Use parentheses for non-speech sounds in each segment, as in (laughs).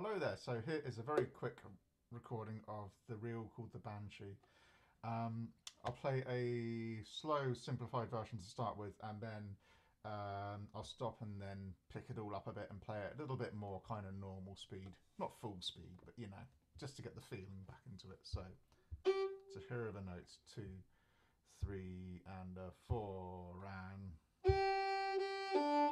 Hello there. So here is a very quick recording of the reel called the Banshee. Um, I'll play a slow, simplified version to start with, and then um, I'll stop and then pick it all up a bit and play it a little bit more kind of normal speed. Not full speed, but you know, just to get the feeling back into it. So, so here are the notes: two, three, and a four, and.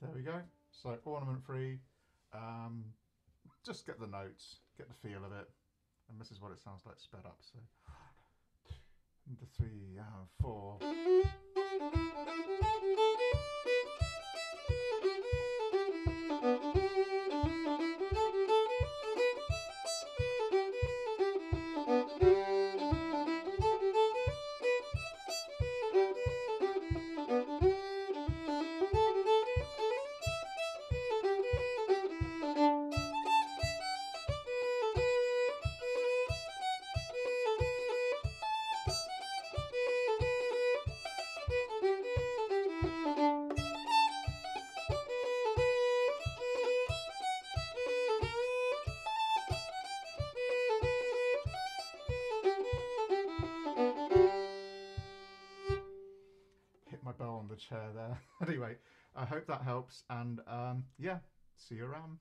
There we go. So ornament free. Um, just get the notes, get the feel of it, and this is what it sounds like sped up. So the three, uh, four. Bell on the chair there. (laughs) anyway, I hope that helps, and um, yeah, see you around.